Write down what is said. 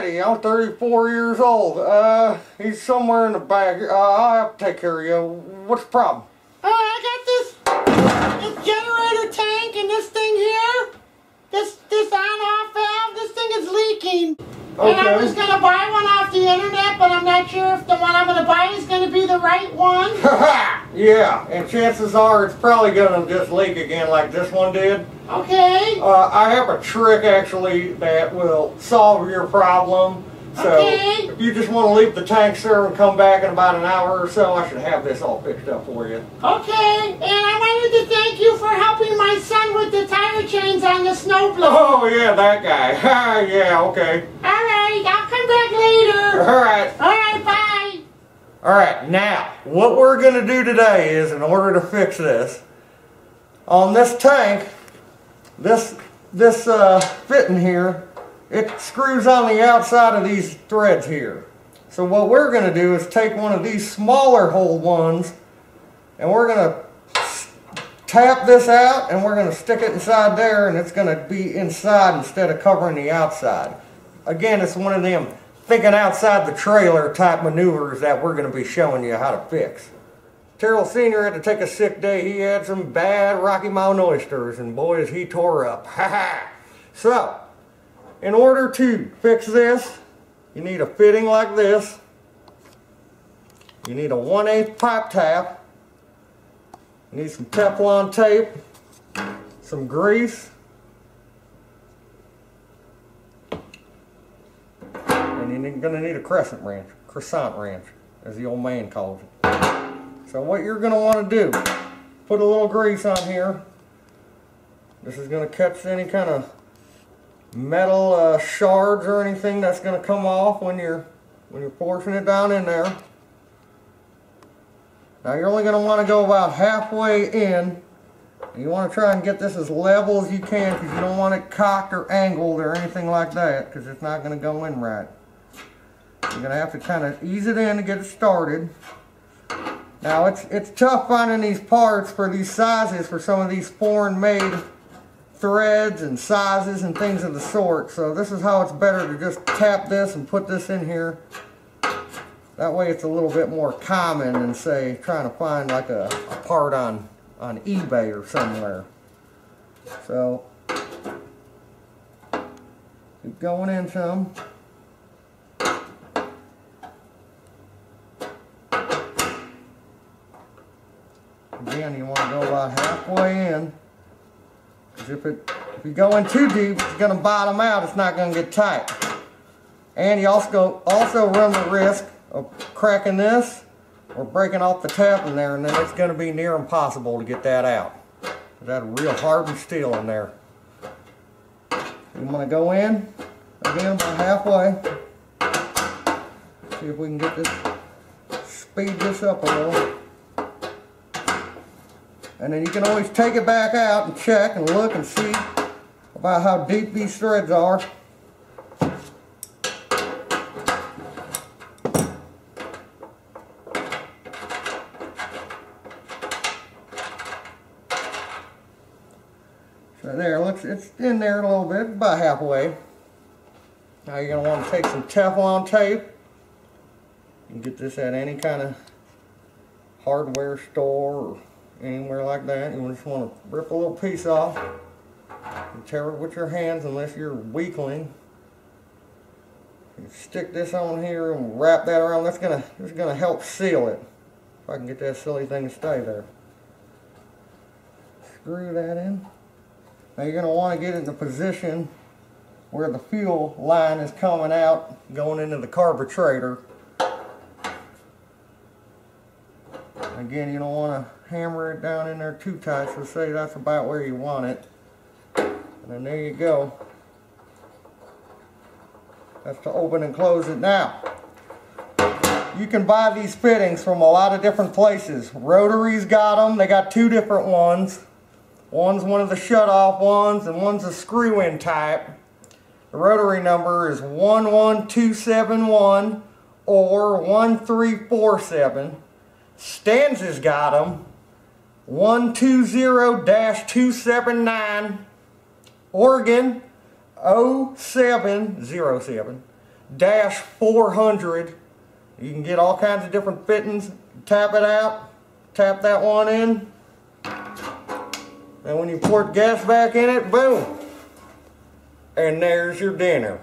Daddy, I'm 34 years old. Uh, he's somewhere in the back. Uh, I'll have to take care of you. What's the problem? Oh, I got this, this generator tank and this thing here. This this on-off valve. This thing is leaking. Okay. And I was gonna buy one off the internet, but I'm not sure if the one I'm gonna buy is gonna be the right one. yeah, and chances are it's probably gonna just leak again like this one did. Okay. Uh, I have a trick actually that will solve your problem. So Okay. if you just want to leave the tank sir and come back in about an hour or so, I should have this all fixed up for you. Okay. And I wanted to thank you for helping my son with the tire chains on the snowblower. Oh yeah, that guy. yeah, okay. All right. I'll come back later. All right. Bye. All right, now, what we're going to do today is, in order to fix this, on this tank, this, this uh, fitting here, it screws on the outside of these threads here. So what we're going to do is take one of these smaller hole ones, and we're going to tap this out, and we're going to stick it inside there, and it's going to be inside instead of covering the outside. Again, it's one of them thinking outside the trailer type maneuvers that we're going to be showing you how to fix. Taryl Sr. had to take a sick day. He had some bad Rocky Mountain oysters, and boy, is he tore up. Ha ha! So, in order to fix this, you need a fitting like this. You need a 1 8 pipe tap. You need some Teflon tape, some grease, you're going to need a crescent wrench, croissant wrench, as the old man calls it. So what you're going to want to do, put a little grease on here. This is going to catch any kind of metal uh, shards or anything that's going to come off when you're when you're forcing it down in there. Now you're only going to want to go about halfway in. You want to try and get this as level as you can because you don't want it cocked or angled or anything like that because it's not going to go in right. You're going to have to kind of ease it in to get it started. Now it's it's tough finding these parts for these sizes for some of these foreign made threads and sizes and things of the sort. So this is how it's better to just tap this and put this in here. That way it's a little bit more common than say trying to find like a, a part on, on eBay or somewhere. So keep going in some. Again, you want to go about halfway in. If, it, if you go in too deep, it's going to bottom out. It's not going to get tight. And you also, also run the risk of cracking this or breaking off the tap in there, and then it's going to be near impossible to get that out. That's real hardened steel in there. You want to go in, again, about halfway. See if we can get this, speed this up a little. And then you can always take it back out and check and look and see about how deep these threads are. So there, looks it's in there a little bit, about halfway. Now you're going to want to take some Teflon tape. You can get this at any kind of hardware store or anywhere like that. You just want to rip a little piece off and tear it with your hands unless you're weakling. Stick this on here and wrap that around. That's gonna that's gonna help seal it. If I can get that silly thing to stay there. Screw that in. Now you're gonna want to get it in the position where the fuel line is coming out, going into the carburetor. Again, you don't want to hammer it down in there too tight, so say that's about where you want it. And then there you go. That's to open and close it now. You can buy these fittings from a lot of different places. Rotary's got them. They got two different ones. One's one of the shut-off ones, and one's a screw-in type. The rotary number is 11271 or 1347. Stens's got them. 120-279. Oregon. 0707 dash 400. You can get all kinds of different fittings. Tap it out, tap that one in. And when you pour gas back in it, boom. And there's your dinner.